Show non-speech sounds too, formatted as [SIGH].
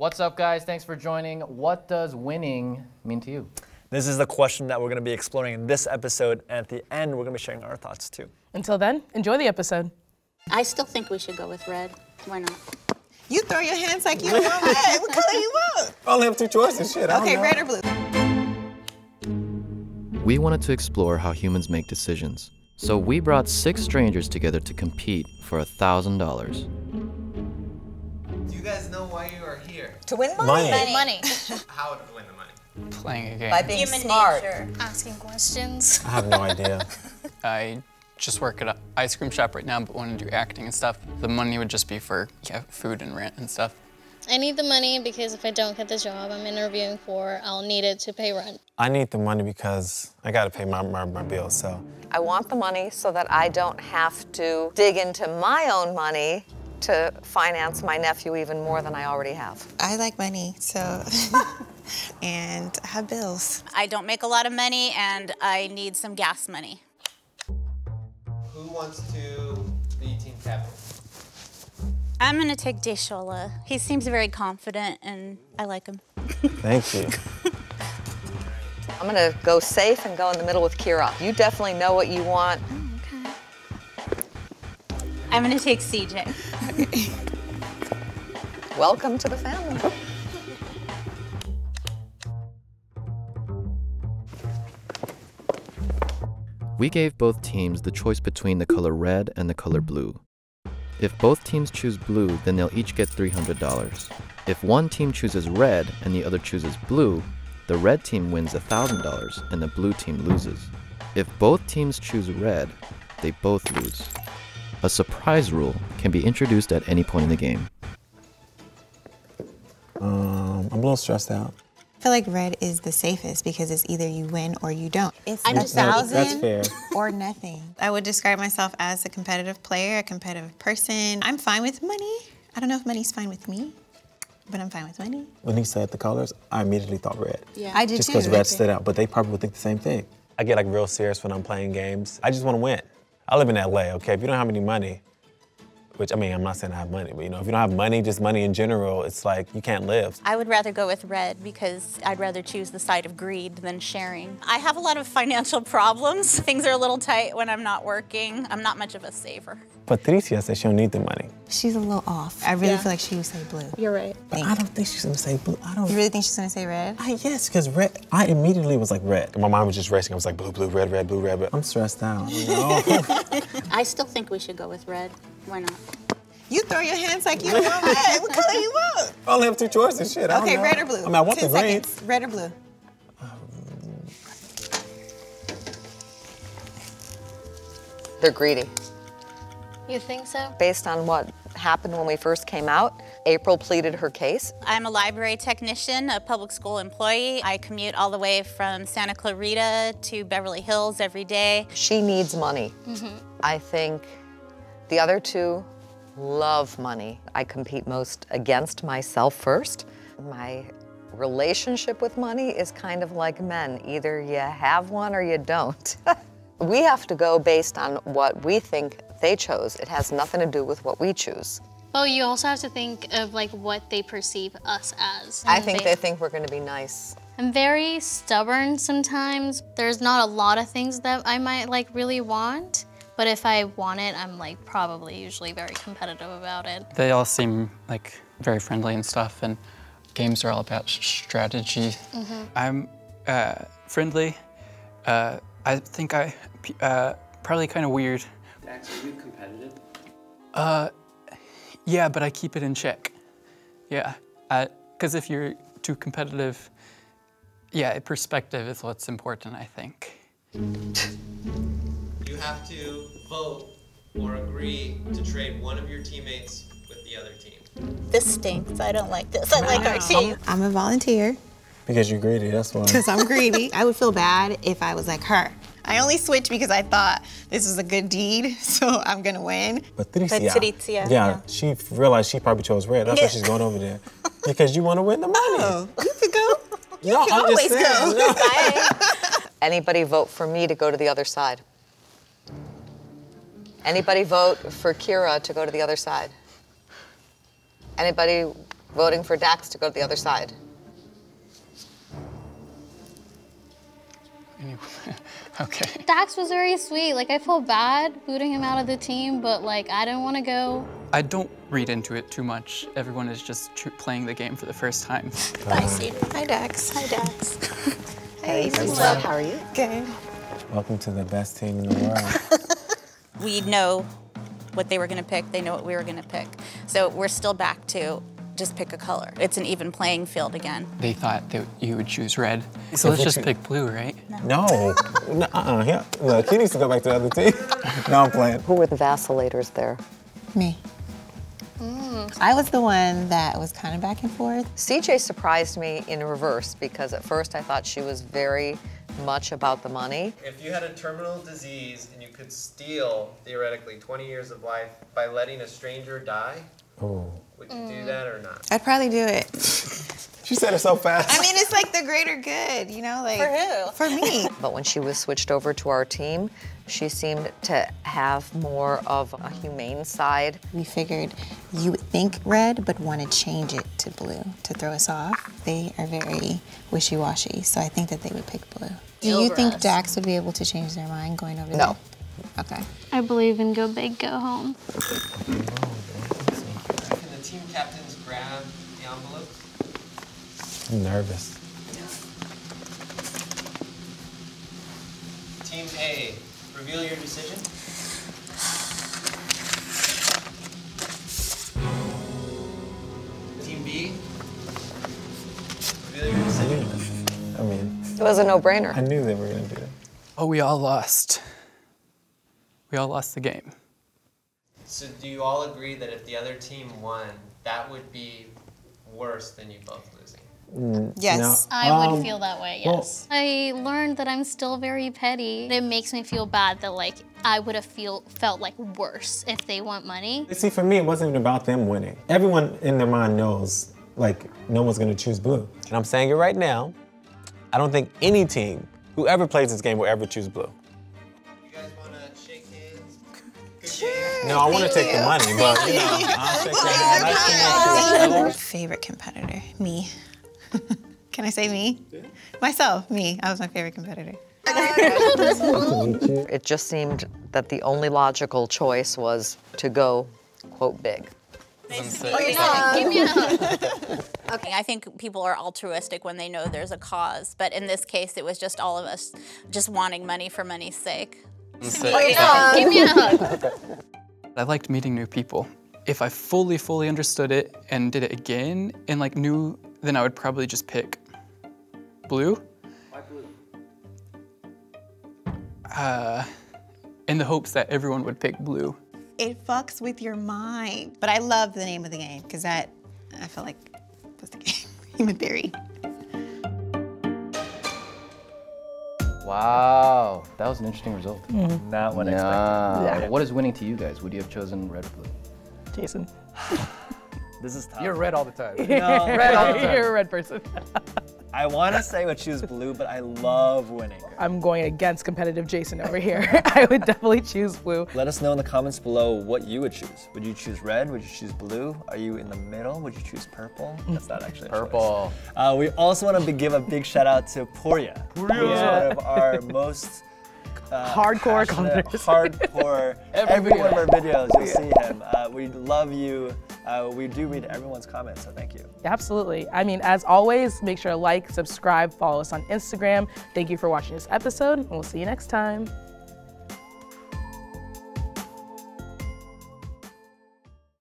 What's up, guys? Thanks for joining. What does winning mean to you? This is the question that we're going to be exploring in this episode. And at the end, we're going to be sharing our thoughts too. Until then, enjoy the episode. I still think we should go with red. Why not? You throw your hands like you want red. What [LAUGHS] color you want? I only have two choices. Shit. I Okay, don't know. red or blue? We wanted to explore how humans make decisions. So we brought six strangers together to compete for a $1,000. Do you guys know why you are here? To win money. Money. Money. [LAUGHS] How to win the money? playing a game. By being Human smart. Asking questions. I have no idea. [LAUGHS] I just work at an ice cream shop right now, but want to do acting and stuff. The money would just be for yeah, food and rent and stuff. I need the money because if I don't get the job I'm interviewing for, I'll need it to pay rent. I need the money because I got to pay my, my, my bills. So I want the money so that I don't have to dig into my own money to finance my nephew even more than I already have. I like money, so. [LAUGHS] and I have bills. I don't make a lot of money and I need some gas money. Who wants to be team captain? I'm gonna take Deshola. He seems very confident and I like him. thank you. I'm gonna go safe and go in the middle with Kira. You definitely know what you want. I'm gonna take CJ. Welcome to the family. We gave both teams the choice between the color red and the color blue. If both teams choose blue, then they'll each get $300. If one team chooses red and the other chooses blue, the red team wins $1,000 and the blue team loses. If both teams choose red, they both lose. A surprise rule can be introduced at any point in the game. Um, I'm a little stressed out. I feel like red is the safest because it's either you win or you don't. It's I'm a just- thousand That's fair. or nothing. I would describe myself as a competitive player, a competitive person. I'm fine with money. I don't know if money's fine with me, but I'm fine with money. When he said the colors, I immediately thought red. Yeah. I did Just because red stood out, but they probably would think the same thing. I get like real serious when I'm playing games. I just want to win. I live in LA, okay? If you don't have any money, which I mean, I'm not saying I have money, but you know, if you don't have money, just money in general, it's like you can't live. I would rather go with red because I'd rather choose the side of greed than sharing. I have a lot of financial [LAUGHS] problems. Things are a little tight when I'm not working. I'm not much of a saver. Patricia said she don't need the money. She's a little off. I really Yeah. feel like she would say blue. You're right. But I don't think she's gonna say blue. I don't. You really think she's gonna say red? I, yes, because red. I immediately was like red. My mind was just racing. I was like blue, blue, red, red, blue, red. But I'm stressed out. You know? [LAUGHS] I still think we should go with red. Why not? You throw your hands like you want red. What color you want? [LAUGHS] I only have two choices. Shit. I don't Okay, know. red or blue? I mean, I want Ten the green. seconds. Red or blue? They're greedy. You think so? Based on what happened when we first came out, April pleaded her case. I'm a library technician, a public school employee. I commute all the way from Santa Clarita to Beverly Hills every day. She needs money. Mm-hmm. I think the other two love money. I compete most against myself first. My relationship with money is kind of like men either you have one or you don't. [LAUGHS] we have to go based on what we think they chose. It has nothing to do with what we choose. Well, you also have to think of like what they perceive us as. I think they think we're going to be nice. I'm very stubborn sometimes. There's not a lot of things that I might like really want, but if I want it, I'm like probably usually very competitive about it. They all seem like very friendly and stuff, and games are all about s- strategy. I'm uh, friendly. Uh, I think I uh, probably kind of weird. Dax, are you competitive? Uh, Yeah, but I keep it in check. Yeah, because if you're too competitive, yeah, perspective is what's important, I think. [LAUGHS] You have to vote or agree to trade one of your teammates with the other team. This stinks. I don't like this. I like our team. I'm a volunteer because you're greedy. That's why. because I'm greedy. I would feel bad if I was like her. I only switched because I thought this was a good deed, [LAUGHS] so I'm gonna win. Patricia. Patricia, Yeah, yeah. she realized she probably chose red. That's why she's going over there. Because you want to win the money. Oh, you could go. You no, can I'm always go. no. [LAUGHS] [LAUGHS] Anybody vote for me to go to the other side? Anybody vote for Kira to go to the other side? Anybody voting for Dax to go to the other side. [LAUGHS] okay. Dax was very sweet. Like I feel bad booting him out of the team, but like I didn't want to go. I don't read into it too much. Everyone is just tr- playing the game for the first time. [LAUGHS] Hi, Steve. Hi, Dax. Hi, Dax. Hey, Steve. Steve. How are you? Good. Welcome to the best team in the world. We know what they were going to pick. They know what we were going to pick. So we're still back to just pick a color. It's an even playing field again. They thought that you would choose red. So let's just pick blue, right? no. no [LAUGHS] uh-uh. Yeah. Look, he needs to go back to the other team. [LAUGHS] no, I'm playing. Who were the vacillators there? Me. Mm. I was the one that was kind of back and forth. CJ surprised me in reverse because at first I thought she was very much about the money. If you had a terminal disease and you could steal, theoretically, 20 years of life by letting a stranger die, Oh. would you do that or not? I'd probably do it. She said it so fast. I mean, it's like the greater good, you know, like For who? For me. [LAUGHS] But when she was switched over to our team, she seemed to have more of a humane side. We figured you would think red, but want to change it to blue to throw us off. They are very wishy-washy, so I think that they would pick blue. Do you think us. Dax would be able to change their mind going over No. there? Okay. I believe in go big, go home. Can the team captains grab the envelopes? I'm nervous. Team A, reveal your decision. Team B, reveal your decision. I mean, It was a no-brainer. I knew they were gonna do it. Oh, we all lost. We all lost the game. So do you all agree that if the other team won, that would be worse than you both losing? Yes. I Um, would feel that way, well- yes. I learned that I'm still very petty. It makes me feel bad that like I would have feel felt like worse if they want money. See, for me, it wasn't even about them winning. Everyone in their mind knows, like, no one's gonna choose blue. And I'm saying it right now. I don't think any team who ever plays this game will ever choose blue. You guys want to shake hands? Good game. No, I want to take the money, but you know, I'll shake your hand. Nice to meet you. Favorite competitor? Me. [LAUGHS] Can I say me? Myself, me. I was my favorite competitor. [LAUGHS] It just seemed that the only logical choice was to go, quote, big. Oh, Give me a hug. [LAUGHS] Okay, I think people are altruistic when they know there's a cause, but in this case, it was just all of us just wanting money for money's sake. Oh, Give me a hug. I liked meeting new people. If I fully, fully understood it and did it again and like knew, then I would probably just pick blue. Why blue? Uh, in the hopes that everyone would pick blue. It fucks with your mind. But I love the name of the game because that, I felt like, was the [LAUGHS] game. Human theory. Wow, that was an interesting result. Not what I Nah. expected. What is winning to you guys? Would you have chosen red or blue? Jason. [LAUGHS] This is tough. You're red all the time. [LAUGHS] No, [LAUGHS] red all the [LAUGHS] time. You're a red person. I want to say I would choose blue, but I love winning. I'm going against competitive Jason over here. I would definitely choose blue. Let us know in the comments below what you would choose. Would you choose red? Would you choose blue? Are you in the middle? Would you choose purple? That's not actually a. Purple. Uh, we also want to give a big shout out to Poria. Poria is one of our most uh, Hardcore passionate. Hardcore. Every Every, one of our videos, you'll see him. Uh, we love you. Uh, we do read everyone's comments, so thank you. Absolutely. I mean, as always, make sure to like, subscribe, follow us on Instagram. Thank you for watching this episode, and we'll see you next time.